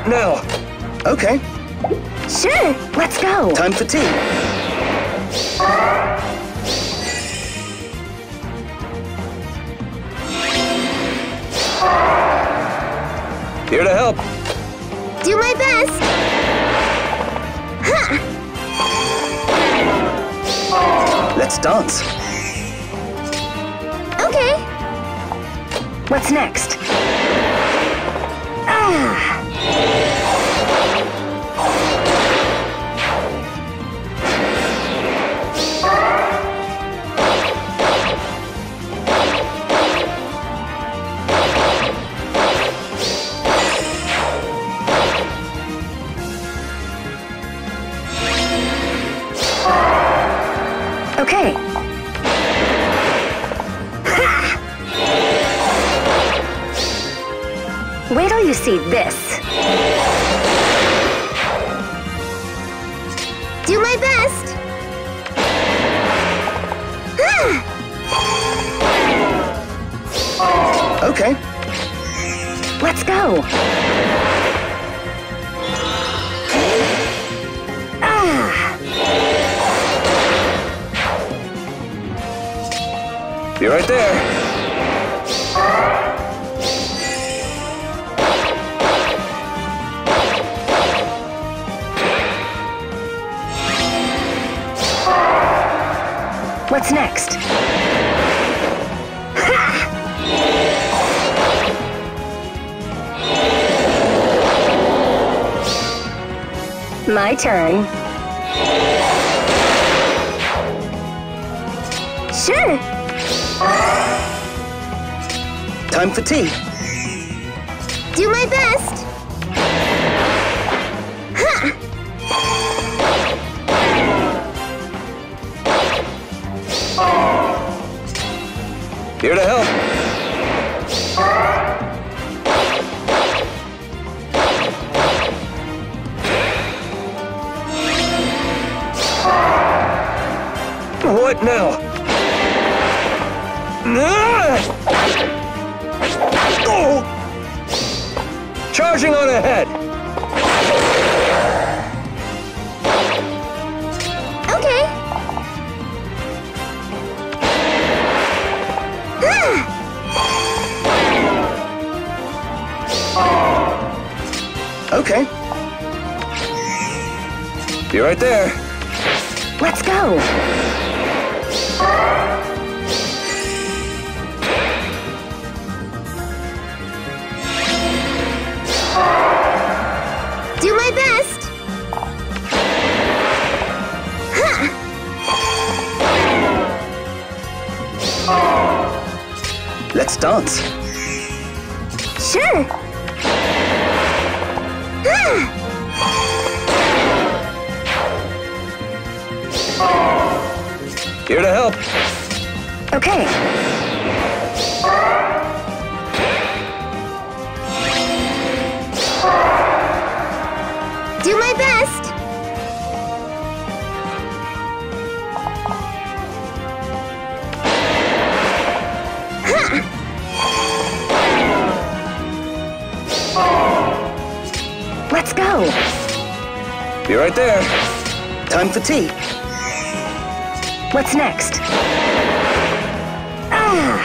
What now? Okay, Sure, let's go. time for tea. Here to help. Do my best. Let's dance. Okay. What's next? Ah. Okay. Wait till you see this. Do my best. Okay, Let's go. Be right there. what's next? My turn. Sure. Time for tea. Do my best. Here to help. What now? Ah! Oh! Charging on ahead. Okay. Ah. Okay, Be right there. Let's go. Let's dance. Sure. Here to help. Okay. Be right there. Time for tea. What's next? Ah.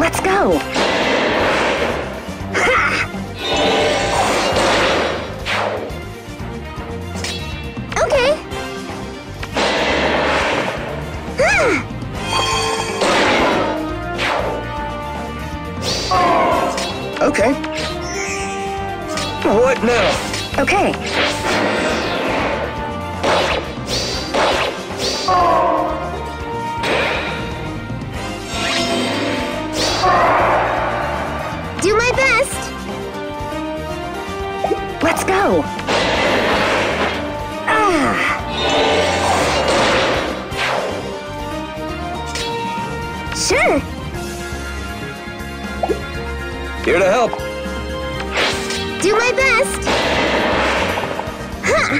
Let's go. Okay, What now? Okay. Do my best. Let's go. Here to help. Do my best. Huh.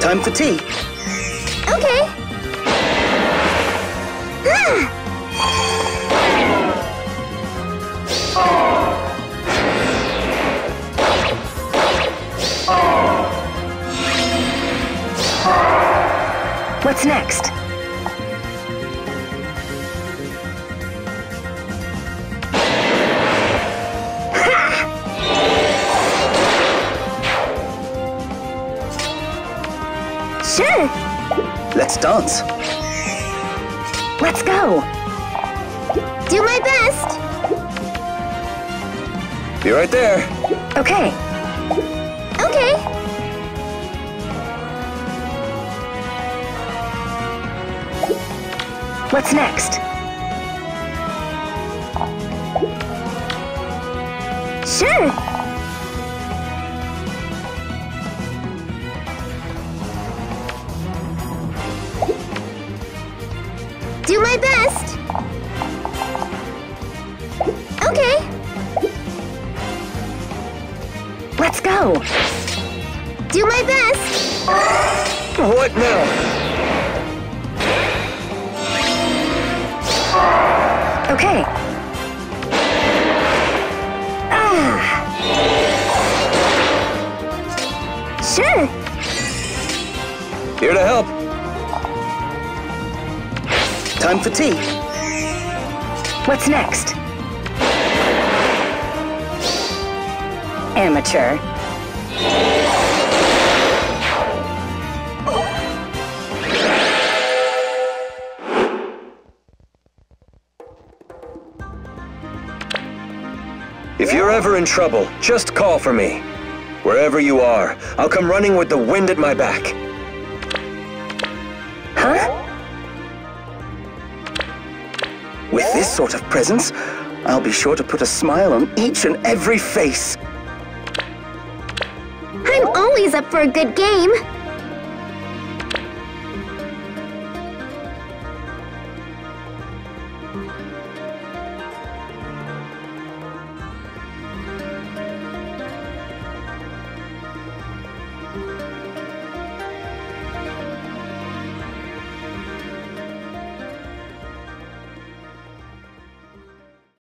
Time for tea. Okay. Ah! What's next? Let's dance. Let's go. Do my best. Be right there. Okay. Okay. What's next? Sure. Let's go. Do my best. What now? Okay. Ah. Sure. Here to help. Time for tea. What's next? Amateur. If you're ever in trouble, just call for me. Wherever you are, I'll come running with the wind at my back. Huh? With this sort of presence, I'll be sure to put a smile on each and every face. I'm always up for a good game.